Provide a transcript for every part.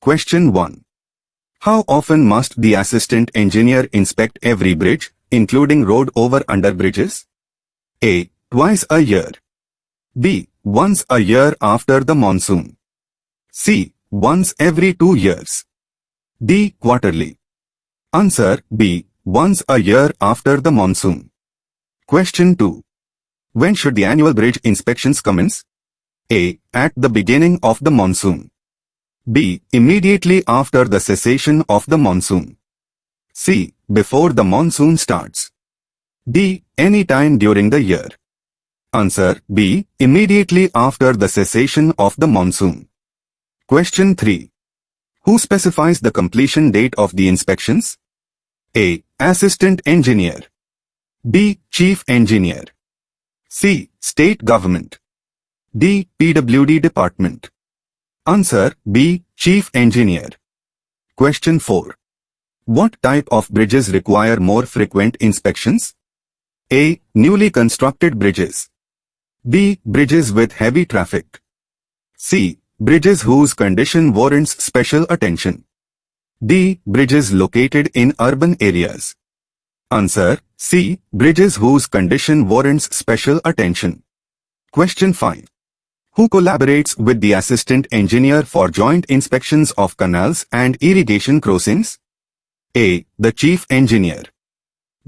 Question 1. How often must the assistant engineer inspect every bridge, including road over under bridges? A. Twice a year. B. Once a year after the monsoon. C. Once every two years. D. Quarterly. Answer B. Once a year after the monsoon. Question 2. When should the annual bridge inspections commence? A. At the beginning of the monsoon. B. Immediately after the cessation of the monsoon. C. Before the monsoon starts. D. Any time during the year. Answer B. Immediately after the cessation of the monsoon. Question 3. Who specifies the completion date of the inspections? A. Assistant Engineer. B. Chief Engineer. C. State Government. D. PWD Department. Answer B. Chief Engineer. Question 4. What type of bridges require more frequent inspections? A. Newly constructed bridges. B. Bridges with heavy traffic. C. Bridges whose condition warrants special attention. D. Bridges located in urban areas. Answer C. Bridges whose condition warrants special attention. Question 5. Who collaborates with the assistant engineer for joint inspections of canals and irrigation crossings? A. The chief engineer.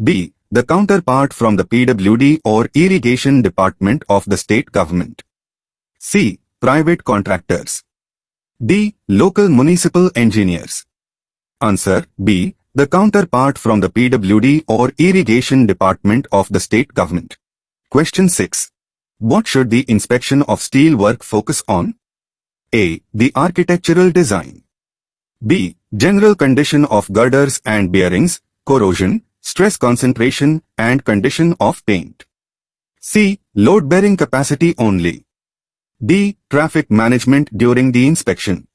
B. The counterpart from the PWD or irrigation department of the state government. C private contractors. D. Local municipal engineers. Answer B. The counterpart from the PWD or irrigation department of the state government. Question 6. What should the inspection of steel work focus on? A. The architectural design. B. General condition of girders and bearings, corrosion, stress concentration and condition of paint. C. Load-bearing capacity only. D. Traffic management during the inspection.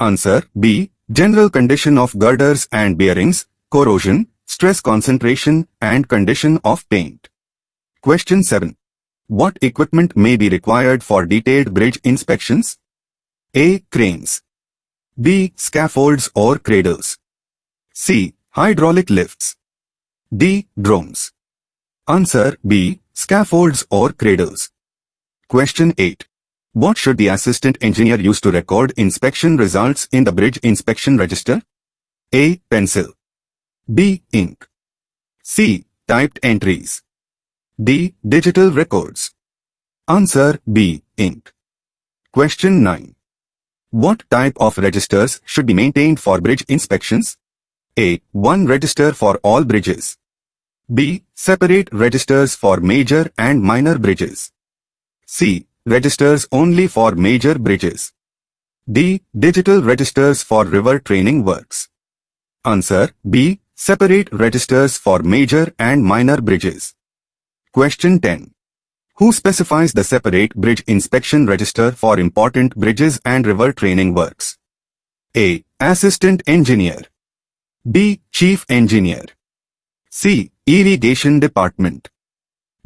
Answer B. General condition of girders and bearings, corrosion, stress concentration and condition of paint. Question 7. What equipment may be required for detailed bridge inspections? A. Cranes. B. Scaffolds or cradles. C. Hydraulic lifts. D. Drones. Answer B. Scaffolds or cradles. Question 8. What should the assistant engineer use to record inspection results in the bridge inspection register? A. Pencil. B. Ink. C. Typed entries. D. Digital records. Answer B. Ink. Question 9. What type of registers should be maintained for bridge inspections? A. One register for all bridges. B. Separate registers for major and minor bridges. C registers only for major bridges. D. Digital registers for river training works. Answer B. Separate registers for major and minor bridges. Question 10. Who specifies the separate bridge inspection register for important bridges and river training works? A. Assistant Engineer. B. Chief Engineer. C. Irrigation Department.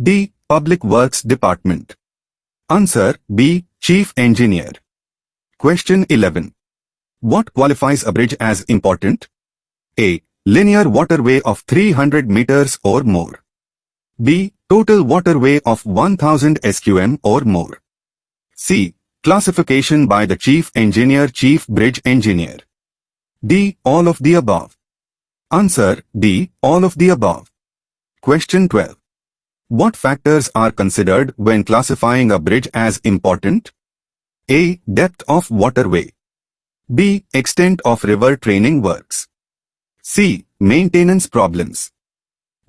D. Public Works Department. Answer B. Chief Engineer. Question 11. What qualifies a bridge as important? A. Linear waterway of 300 meters or more. B. Total waterway of 1000 SQM or more. C. Classification by the Chief Engineer Chief Bridge Engineer. D. All of the above. Answer D. All of the above. Question 12. What factors are considered when classifying a bridge as important? A. Depth of waterway. B. Extent of river training works. C. Maintenance problems.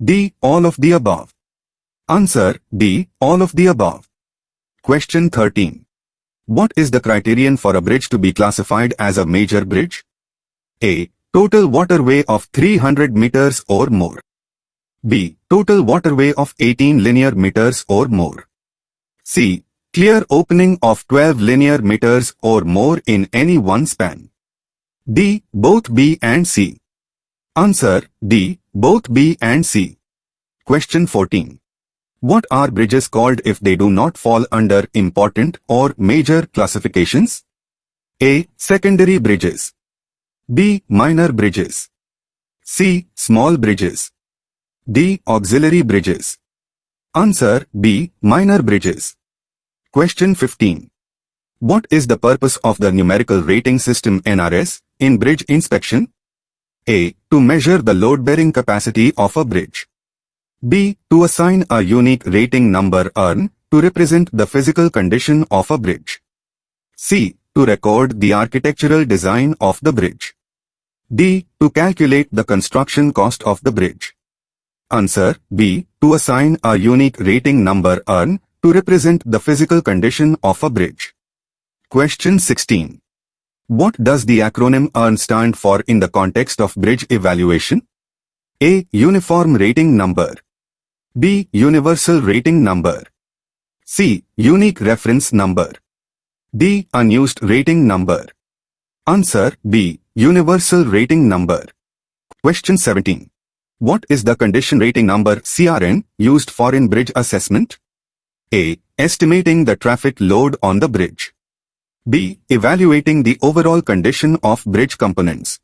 D. All of the above. Answer D. All of the above. Question 13. What is the criterion for a bridge to be classified as a major bridge? A. Total waterway of 300 meters or more. B. Total waterway of 18 linear meters or more. C. Clear opening of 12 linear meters or more in any one span. D. Both B and C. Answer D. Both B and C. Question 14. What are bridges called if they do not fall under important or major classifications? A. Secondary bridges. B. Minor bridges. C. Small bridges. D. Auxiliary bridges. Answer B. Minor bridges. Question 15. What is the purpose of the numerical rating system NRS in bridge inspection? A. To measure the load-bearing capacity of a bridge. B. To assign a unique rating number URN to represent the physical condition of a bridge. C. To record the architectural design of the bridge. D. To calculate the construction cost of the bridge. Answer B. To assign a unique rating number URN to represent the physical condition of a bridge. Question 16. What does the acronym URN stand for in the context of bridge evaluation? A. Uniform rating number. B. Universal rating number. C. Unique reference number. D. Unused rating number. Answer B. Universal rating number. Question 17. What is the condition rating number CRN used for in bridge assessment? A. Estimating the traffic load on the bridge. B. Evaluating the overall condition of bridge components.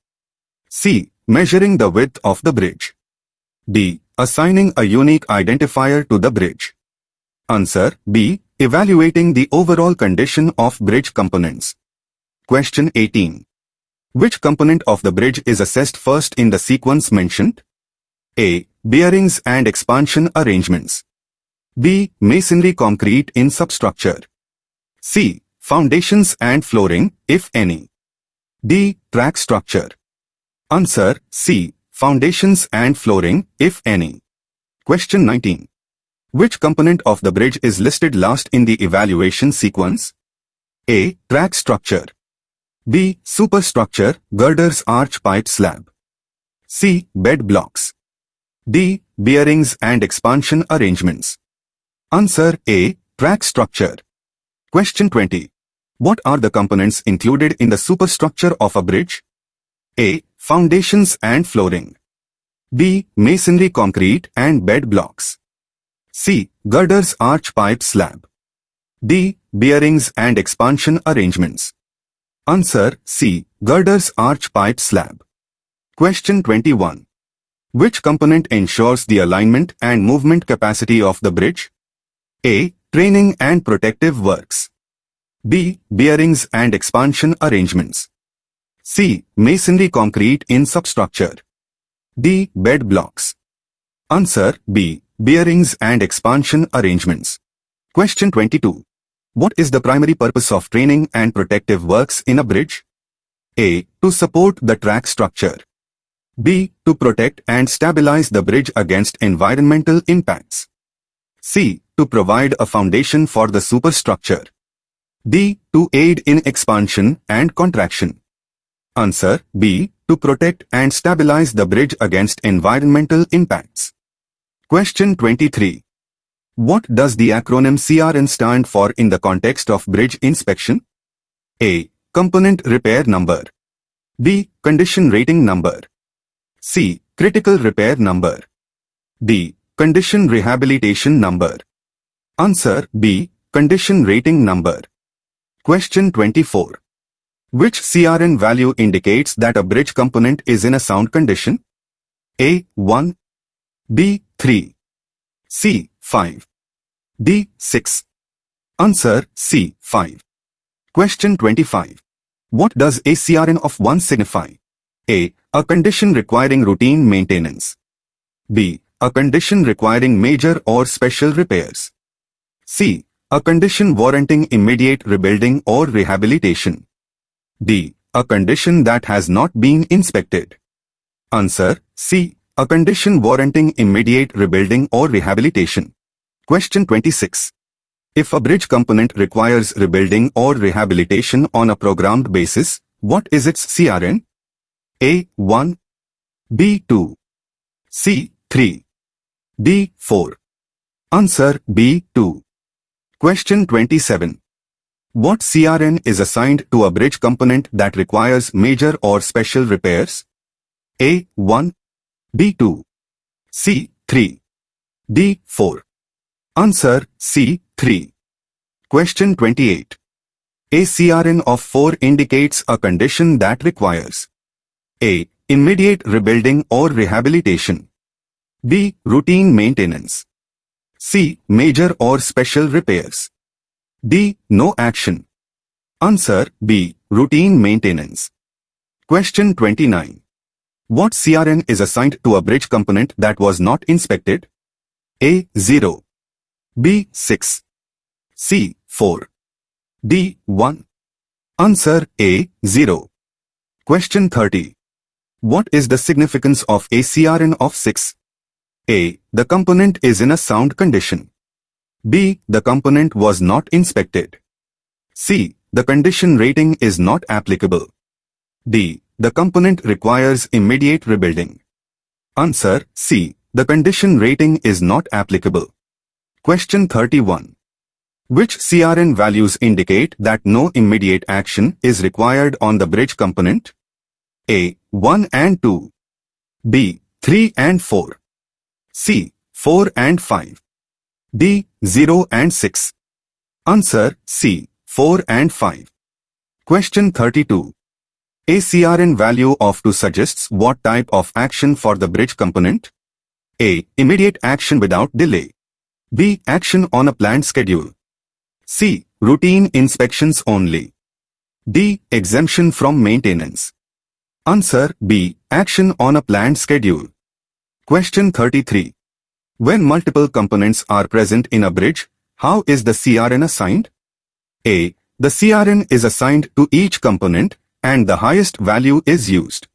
C. Measuring the width of the bridge. D. Assigning a unique identifier to the bridge. Answer B. Evaluating the overall condition of bridge components. Question 18. Which component of the bridge is assessed first in the sequence mentioned? A. Bearings and expansion arrangements. B. Masonry concrete in substructure. C. Foundations and flooring, if any. D. Track structure. Answer C. Foundations and flooring, if any. Question 19. Which component of the bridge is listed last in the evaluation sequence? A. Track structure. B. Superstructure, girders arch pipe slab. C. Bed blocks. D. Bearings and expansion arrangements. Answer A. Track structure. Question 20. What are the components included in the superstructure of a bridge? A. Foundations and flooring. B. Masonry concrete and bed blocks. C. Girders arch pipe slab. D. Bearings and expansion arrangements. Answer C. Girders arch pipe slab. Question 21. Which component ensures the alignment and movement capacity of the bridge? A. Training and protective works. B. Bearings and expansion arrangements. C. Masonry concrete in substructure. D. Bed blocks. Answer B. Bearings and expansion arrangements. Question 22. What is the primary purpose of training and protective works in a bridge? A. To support the track structure. B. To protect and stabilize the bridge against environmental impacts. C. To provide a foundation for the superstructure. D. To aid in expansion and contraction. Answer B. To protect and stabilize the bridge against environmental impacts. Question 23. What does the acronym CRN stand for in the context of bridge inspection? A. Component repair number. B. Condition rating number. C. Critical repair number. D. Condition rehabilitation number. Answer B. Condition rating number. Question 24. Which CRN value indicates that a bridge component is in a sound condition? A. 1 B. 3 C. 5 D. 6 Answer C. 5 Question 25. What does a CRN of 1 signify? A. A condition requiring routine maintenance. B. A condition requiring major or special repairs. C. A condition warranting immediate rebuilding or rehabilitation. D. A condition that has not been inspected. Answer C. A condition warranting immediate rebuilding or rehabilitation. Question 26. If a bridge component requires rebuilding or rehabilitation on a programmed basis, what is its CRN? A1, B2, C3, D4. Answer B2. Question 27. What CRN is assigned to a bridge component that requires major or special repairs? A1, B2, C3, D4. Answer C3. Question 28. A CRN of 4 indicates a condition that requires A. Immediate rebuilding or rehabilitation. B. Routine maintenance. C. Major or special repairs. D. No action. Answer B. Routine maintenance. Question 29. What CRN is assigned to a bridge component that was not inspected? A. 0. B. 6. C. 4. D. 1. Answer A. 0. Question 30. What is the significance of a CRN of 6? A. The component is in a sound condition. B. The component was not inspected. C. The condition rating is not applicable. D. The component requires immediate rebuilding. Answer C. The condition rating is not applicable. Question 31. Which CRN values indicate that no immediate action is required on the bridge component? A. 1 and 2. B. 3 and 4. C. 4 and 5. D. 0 and 6. Answer C. 4 and 5. Question 32. A CRN value of 2 suggests what type of action for the bridge component? A. Immediate action without delay. B. Action on a planned schedule. C. Routine inspections only. D. Exemption from maintenance. Answer B. Action on a planned schedule. Question 33. When multiple components are present in a bridge, how is the CRN assigned? A. The CRN is assigned to each component and the highest value is used.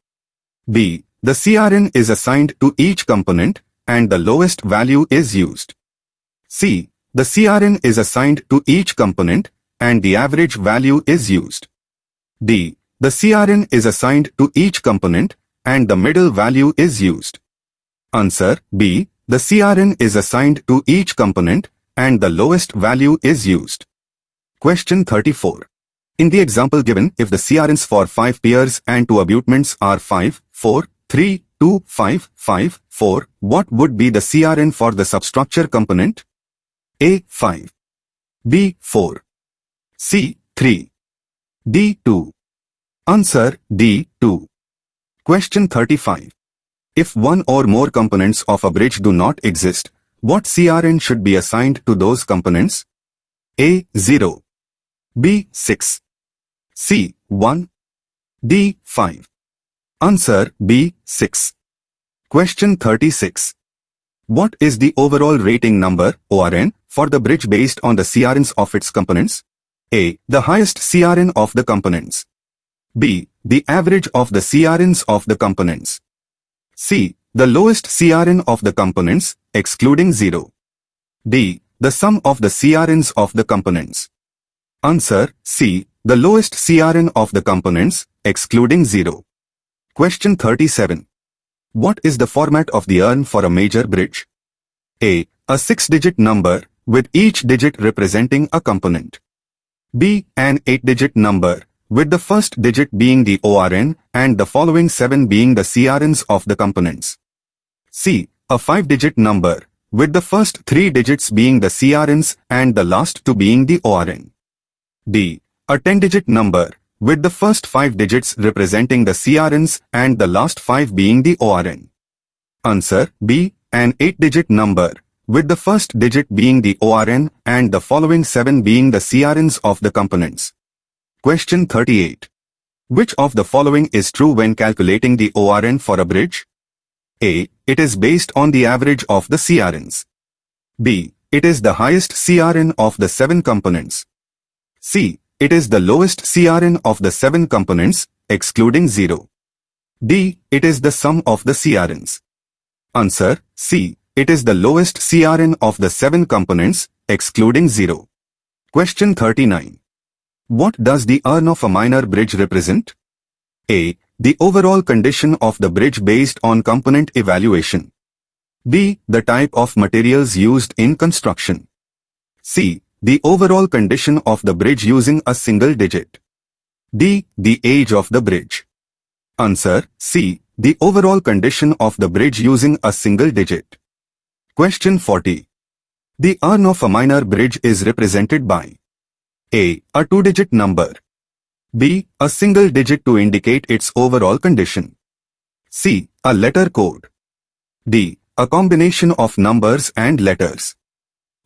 B. The CRN is assigned to each component and the lowest value is used. C. The CRN is assigned to each component and the average value is used. D. The CRN is assigned to each component and the middle value is used. Answer B. The CRN is assigned to each component and the lowest value is used. Question 34. In the example given, if the CRNs for 5 piers and 2 abutments are 5, 4, 3, 2, 5, 5, 4, what would be the CRN for the substructure component? A. 5. B. 4. C. 3. D. 2. Answer D. 2. Question 35. If one or more components of a bridge do not exist, what CRN should be assigned to those components? A. 0 B. 6 C. 1 D. 5 Answer B. 6 Question 36 What is the overall rating number, ORN, for the bridge based on the CRNs of its components? A. The highest CRN of the components. B. The average of the CRNs of the components. C. The lowest CRN of the components, excluding 0. D. The sum of the CRNs of the components. Answer C. The lowest CRN of the components, excluding 0. Question 37. What is the format of the URN for a major bridge? A. A six-digit number, with each digit representing a component. B. An eight-digit number, with the first digit being the ORN and the following seven being the CRNs of the components. C. A five-digit number, with the first three digits being the CRNs and the last two being the ORN. D. A 10-digit number, with the first five digits representing the CRNs and the last five being the ORN. Answer B. An 8-digit number, with the first digit being the ORN and the following seven being the CRNs of the components. Question 38. Which of the following is true when calculating the ORN for a bridge? A. It is based on the average of the CRNs. B. It is the highest CRN of the seven components. C. It is the lowest CRN of the seven components, excluding 0. D. It is the sum of the CRNs. Answer C. It is the lowest CRN of the seven components, excluding 0. Question 39. What does the URN of a minor bridge represent? A. The overall condition of the bridge based on component evaluation. B. The type of materials used in construction. C. The overall condition of the bridge using a single digit. D. The age of the bridge. Answer C. The overall condition of the bridge using a single digit. Question 40. The URN of a minor bridge is represented by a. A two-digit number. B. A single digit to indicate its overall condition. C. A letter code. D. A combination of numbers and letters.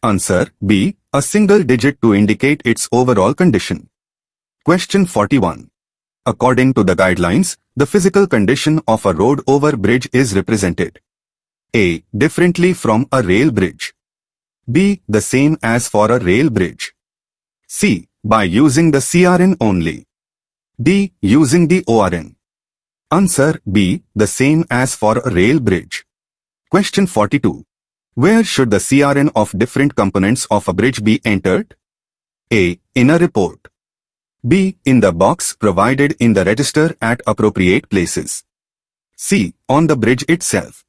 Answer B. A single digit to indicate its overall condition. Question 41. According to the guidelines, the physical condition of a road over bridge is represented. A. Differently from a rail bridge. B. The same as for a rail bridge. C. By using the CRN only. D. Using the ORN. Answer B. The same as for a rail bridge. Question 42. Where should the CRN of different components of a bridge be entered? A. In a report. B. In the box provided in the register at appropriate places. C. On the bridge itself.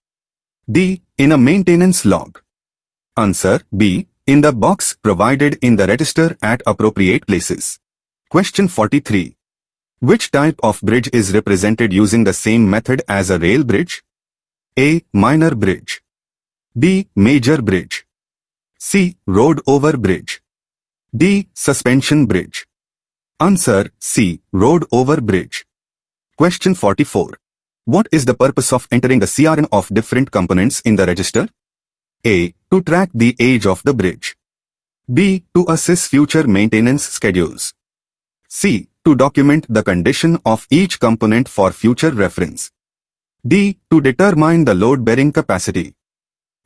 D. In a maintenance log. Answer B. In the box provided in the register at appropriate places. Question 43. Which type of bridge is represented using the same method as a rail bridge? A. Minor bridge. B. Major bridge. C. Road over bridge. D. Suspension bridge. Answer C. Road over bridge. Question 44. What is the purpose of entering the CRN of different components in the register? A. To track the age of the bridge. B. To assess future maintenance schedules. C. To document the condition of each component for future reference. D. To determine the load-bearing capacity.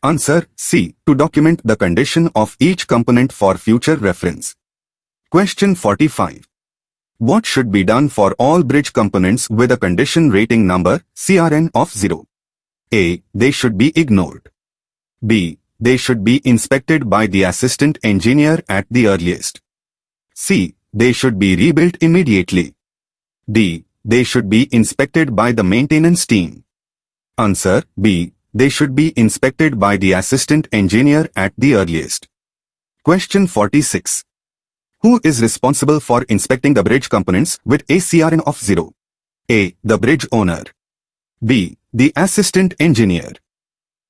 Answer C. To document the condition of each component for future reference. Question 45. What should be done for all bridge components with a condition rating number CRN of 0? A. They should be ignored. B. They should be inspected by the assistant engineer at the earliest. C. They should be rebuilt immediately. D. They should be inspected by the maintenance team. Answer B. They should be inspected by the assistant engineer at the earliest. Question 46. Who is responsible for inspecting the bridge components with a CRN of 0? A. The bridge owner. B. The assistant engineer.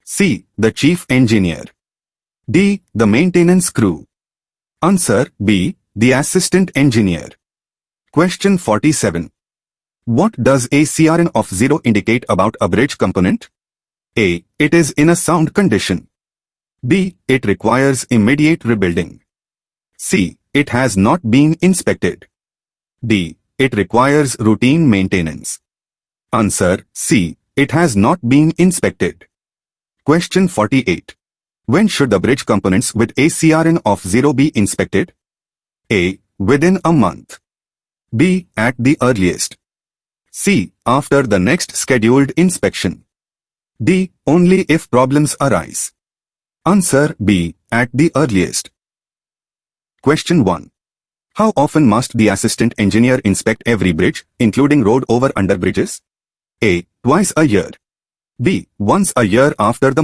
C. The chief engineer. D. The maintenance crew. Answer B. The assistant engineer. Question 47. What does a CRN of 0 indicate about a bridge component? A. It is in a sound condition. B. It requires immediate rebuilding. C. It has not been inspected. D. It requires routine maintenance. Answer C. It has not been inspected. Question 48. When should the bridge components with a CRN of 0 be inspected? A. Within a month. B. At the earliest. C. After the next scheduled inspection. D. Only if problems arise. Answer B. At the earliest. Question 1. How often must the assistant engineer inspect every bridge, including road over under bridges? A. Twice a year. B. Once a year after the